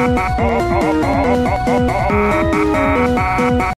¡Ja, ja!